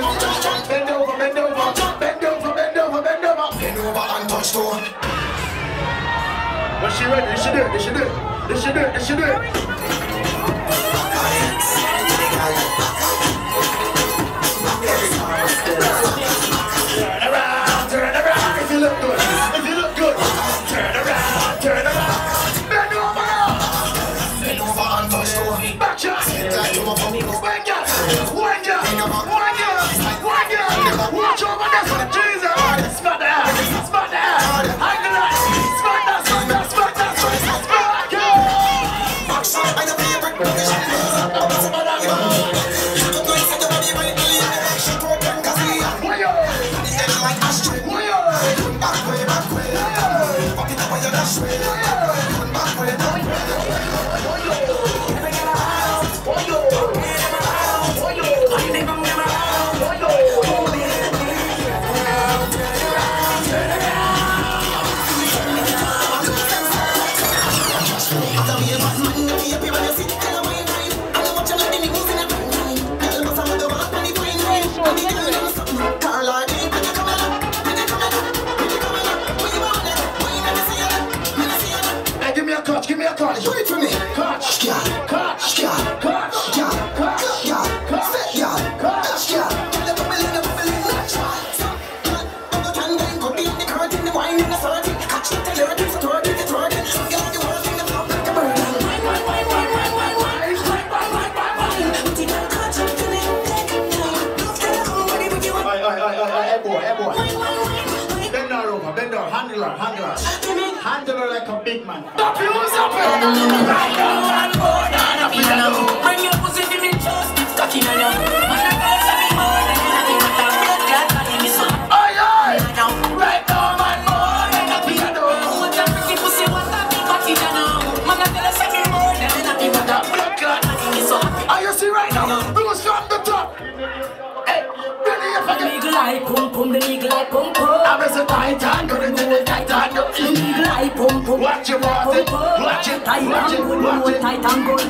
touch it. Bend over, bend over, bend over, bend over, bend over. Bend over and touch toe. But she ready, she do it, she do it, she do it, she do bend her, handle her, handle her. Handle her like a big man. Stop you, stop Bring your pussy to me, just cocky now, yo. Man, I go say me more than anything, but I'm red glad body, me so. Aye, aye. Now, Right now, man, more than a piano. what a pretty pussy, what a big body, now. Man, I tell her say me more than anything, but I'm red glad body, me so. Are you see right now? Mm-hmm. Bruce from the The again. eagle eye pum pum, the eagle eye pum pum. I'm as a titan, gonna do it titan. The eagle eye pum pum. Watch your water, watch it, Tight watch and it, good, watch good, it. tight and good.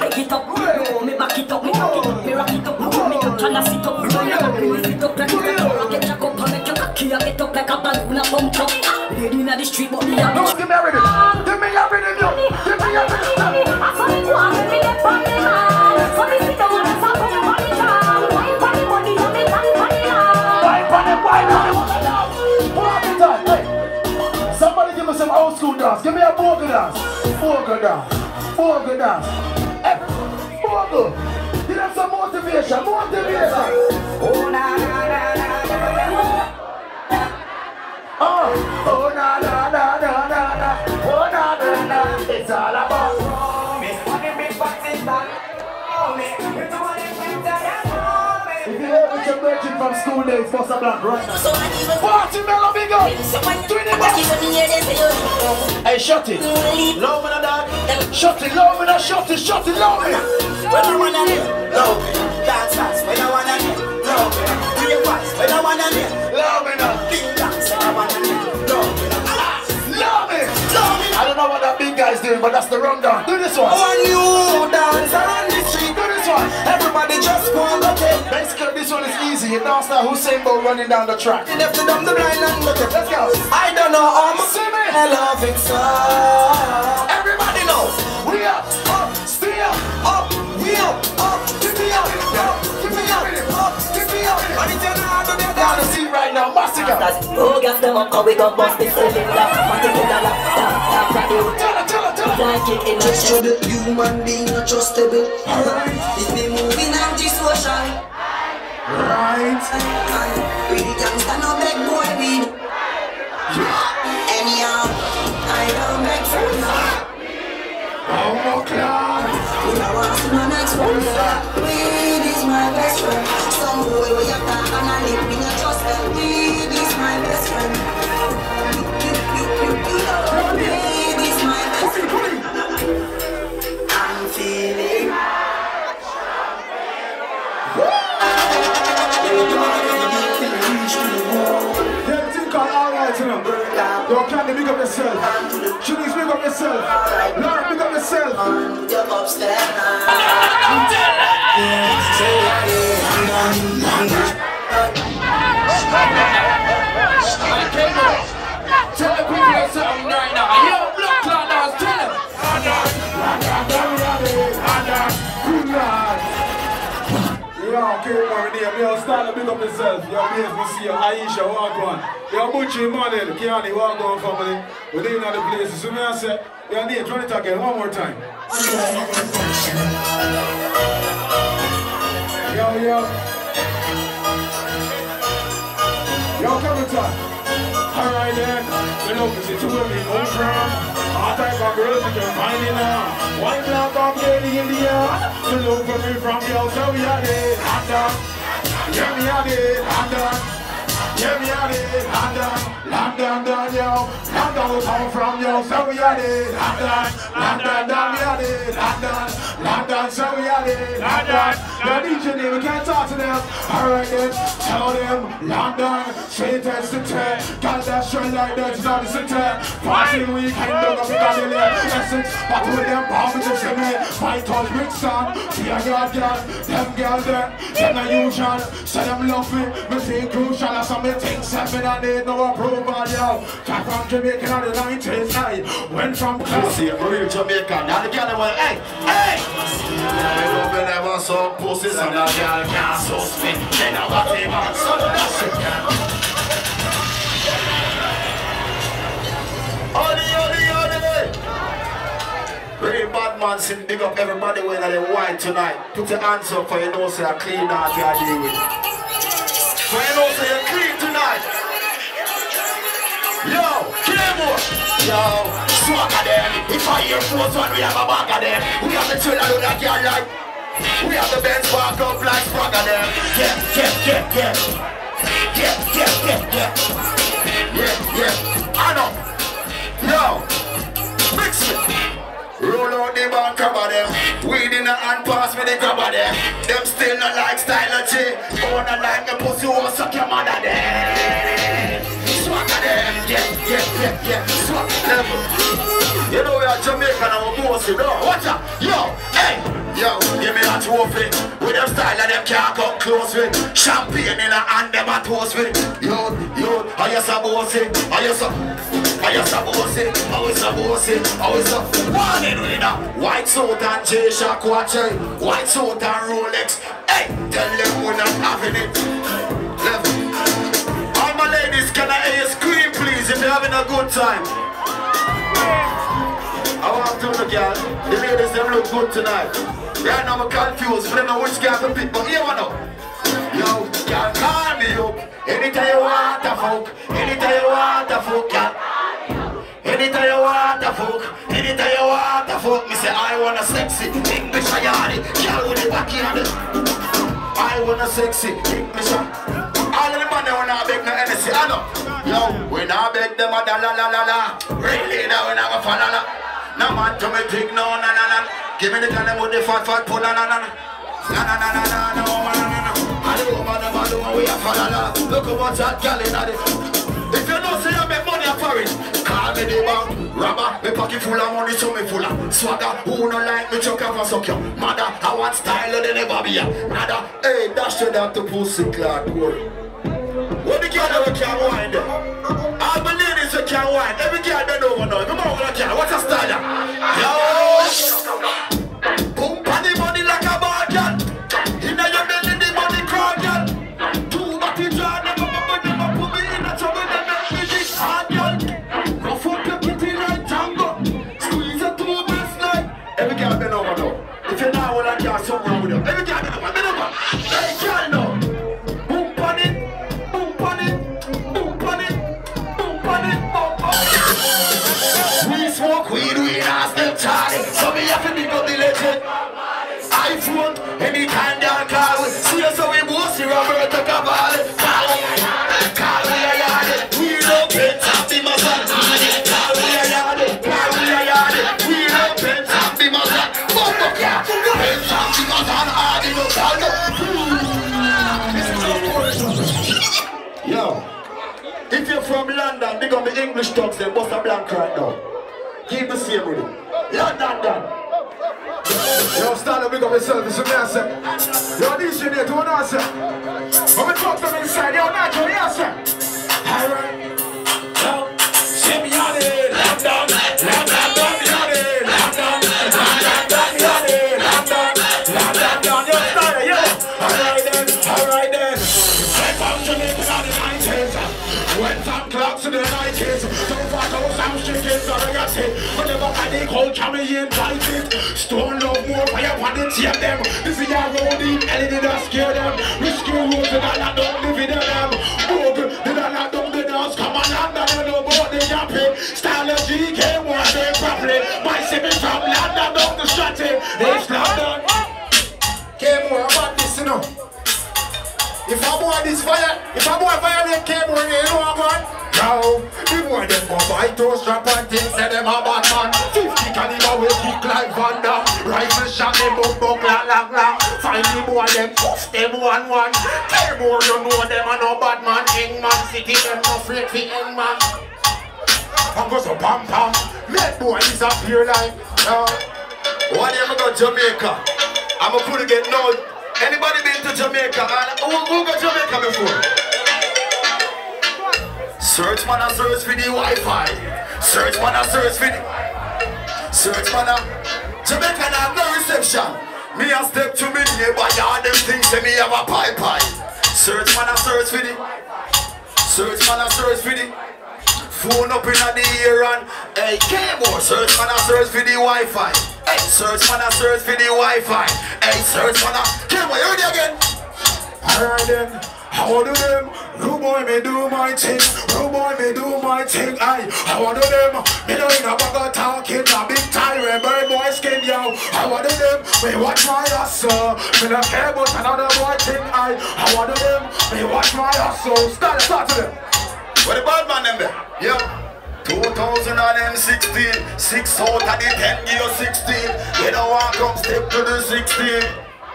Back it up, no, me back it up, me back it up, me rock it up, no, me go tryna sit up, no, me go me sit up like a get jack up and make your cocky a get up like a balloon a pump up. Lady inna the street, but me a No, give me rhythm. Give me a rhythm, yo. Give me a Me a boogie dance. Boogie dance. Boogie dance. Boogie. Give them some motivation, motivation. Oh na na na na. Oh, oh na na na na na na. Oh na na na. It's all from school days, bust a blank right now. Party mellow big up. Twin it. Hey, shut it. Low me dog. Shut it, low me shut it, shut it, low me. When I wanna live, love me. Dance dance, when I wanna live, love me. When I wanna live, Low me big dance, when I wanna love me. Low me. Love me. I don't know what that big guy's doing, but that's the rundown. Do this one. When you dance everybody just wanna take. Basically, this one is easy. You dance like Usain Bolt running down the track. The deaf, the dumb, the blind, and the deaf. Let's go. I don't know how much See me. I love it so. Everybody knows. We up, up, stay up. Up, we up, up, Give me up, up, give me up, up, give me up. and it's an hard to get Down the seat right now, Massacre. Oh, gas them up, cause we gon' bust the cylinder. Party in the lap, tap, tap, tap, you Tell her, tell her, like it in the Just show the human being not trustable. If we moving anti-social, Right. and we the gangsta no beg boy weed. Anyhow, I don't beg friends. Oh, my God. When I want to my next one, weed is my best friend. Some boy where you talk and ups that night. I'm done. Yeah, say that yeah, I'm done. I'm done. Tell the people something right now. I hear a blood clot now. Tell them. Yo, King Murray, yo, start to pick up yourself. Yo, BSBC, yo, Aisha, walk on. Yo, Butchie, Money, Keani, walk on, family. We live in the place. You see what I say? Yo, Nate, run it again, one more time. Yo, yo. Yo, come and talk. Alright then, we look to see to where we come from. All type of girls you can find in now. One black of lady in the air. You look for me from the outside, we are there. Hand down. Yeah, me are there. Hand down. Yeah, we had it, London, London, down, yo. London was home from, yo. So we had it, London, London, down, we had it, London down. Land so we are there. Land down. Now DJ name, we can't talk to them. Alright then, tell them. London, straight as the ten. Got that straight like that, it's on the center. Party weekend, dog up in Galilee. Essence, but with them bombs to see me. My touch big son. See a girl, girl. Them girls there, them not usual. Say them love me, me feel crucial. As some me think seven and eight, no approval, yo. Come from Jamaica in the 90s, hey. Went from class. See, real Jamaican. Now the girl them want, hey, hey. Open bad man sing big up everybody when they white tonight. Put your hands up for your nose so clean out your deal with For your nose so clean tonight. Yo, Kimbo. Yo, swagger hear force one, we have a bag of them. We have the trailer load that girl like. We have the Benz walk up like swagger them. Yeah, yeah, yeah, yeah. Yeah, yeah, yeah, yeah. Yeah, yeah. I know. Yo, mix it. Roll out the bank cover them. Weed in the hand pass me the cover them. Them still not like style of G. Oh, not like the pussy who suck your mother them. Swagger them, yeah, yeah, yeah, yeah. Swag them. Jamaican and we're bossy, no? Watch out, yo, hey. Yo, give me a trophy With them style and them can't come close with Champagne in a hand, them a toast with Yo, yo, are you so bossy? Are you so are you so bossy? Are you so bossy? Are you so Morning winner White suit and G-Shock watch it White suit and Rolex Hey, tell them we're not having it Left All my ladies, can I hear you scream please if you're having a good time I to the girl, the ladies them look good tonight. Right now I'm confused, I don't know which girl to pick, but here one up. Yo, girl, call me up. Anytime you want to fuck, anytime you want to fuck, girl. Anytime you want to fuck, anytime you want to fuck, me say I want a sexy English ayani, girl with the backyard. I want a sexy English. All of the money wanna beg no NSC, I know. Yo, we not beg them a da la la la la. Really, now we not go for la la. No man to me big no na na na. Give me the them with the fat fat pull na na. Na na na na na na no na na na. And the woman them a do what we a for la la. Look how much that gal inna the. If you know say you make money a foreign, call me the bank robber. Me pocket full of money, so me full of swagger. Who no like me chuck off a suck you? Mother, I want style and they never be a nada. Hey, dash to that to pussy clad boy. What the girl that can wine there? All the ladies that can wine. Every girl bend over now. On, what can? What's a style? Yo! Boom, panny money like a girl. Inna your the girl. Two put me in a make me girl. Like Django. Squeeze two. Every girl bend over now. If you know what I can, something with you. Every girl bend over, bend over. Hey, girl now. English thugs, they bust a blank right now. Keep the same that down. You don't start to pick up yourself, it's a mess. Yo, this shit there, do an answer. Come and talk to me inside, yo, not yes sir. Alright. Yo, shimmy on it, London. create vices. Stone love more fire upon the tape them. This is your road in, and it did not scare them. We screw rules and all that if I boy violate came more, you know man? Now, the boy them go buy toast strap and things, say them a bad man. 50 caliber will kick like Van Damme. Rifle shot them book book la la la. Find the boy them bust them one one. Came you know them a no bad man. Engman City them no afraid for Engman. And go so pam pam. Make boy disappear like. Uh, One year I go Jamaica. I'm gonna put it again. No, anybody been to Jamaica? Man? Who, who got Jamaica before? Search man, I search for the Wi-Fi. Search man, I search for the. Search man, I. Jamaica have no reception. Me a step to me neighbor, yeah, them things say me have a pipe pipe. Search man, I search for the. Search man, I search for the. Phone up in the ear and hey, keyboard search man I search for the Wi-Fi. Hey, search man I search for the Wi-Fi. Hey, search man I keyboard, you it again? Heard them. How do them? Rude boy me do my thing. Rude boy me do my thing. Aye. How do them? Me know in a bag of talking a big time. Remember boy skin yo. How do them? Me watch my hustle. Me no care about another boy thing. I, I How do them? Me watch my hustle. Start start to them. What the bad man them there? Yeah. 2016, 6 out of the 10 year 16. You know what come step to the 16.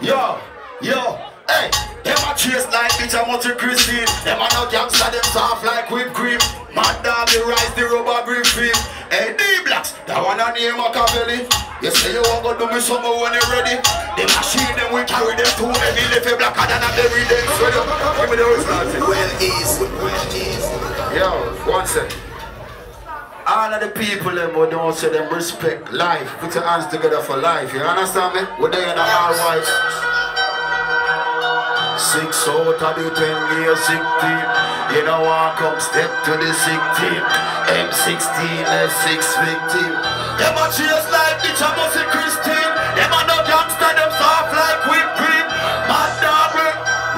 Yo, yo, hey, them a chase like bitch, I'm a Christine. Them a no gangster, them soft like whipped cream. Mad dog, they rise the rubber grip film. Hey, D-Blacks, that one a name Machiavelli. You say you want to do me something when you ready. The machine, them we carry them too heavy. They feel blacker than a berry, them sweat up. Give me the result. Well easy, well easy. Yo, one sec. All of the people them who don't say them respect life. Put your hands together for life. You understand me? We're there in the all white. Six out of the ten year sick team. You know I come step to the sick team. M16 the six victim. Them a chase like bitch I must Christine. Them a no gangster, them soft like whipped cream. Mad dog, bro.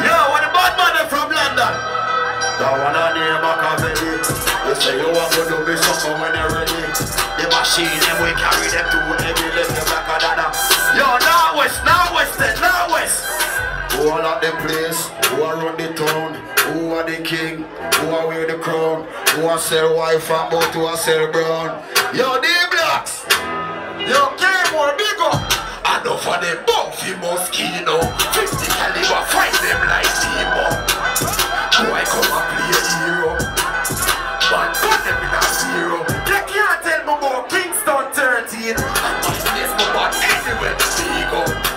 Yo, when the bad man from London. That one a name Machiavelli You say you want to do me something when you're ready The machine them we carry them to every left the back of that Yo, now west, now Who are at the place, who are run the town? Who are the king, who are wear the crown? Who are sell wife and but who are sell brown? Yo, the blacks! Yo, K'More, big up! Enough of them bumpy mosquito 50 caliber, fight them like Timo Boy, come and play a hero. But put them in a zero. You can't tell me about Kingston 13. And my place, bad anywhere we go.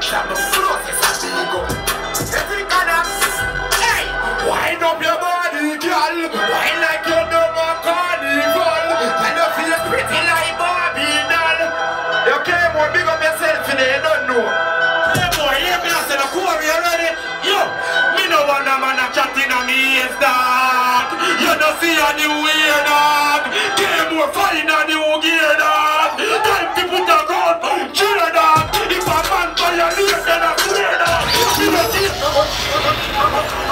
At the closest I go. You think of? Hey, wind up your body, girl. Wind like you know my carnival. And you feel pretty like Barbie doll. You came on, big up yourself there, you don't know. Hey boy, you me not say the core, you ready? Yo, me no want a man a chatting on me ears, dog. You no see any weird dog. Game more final Thank you.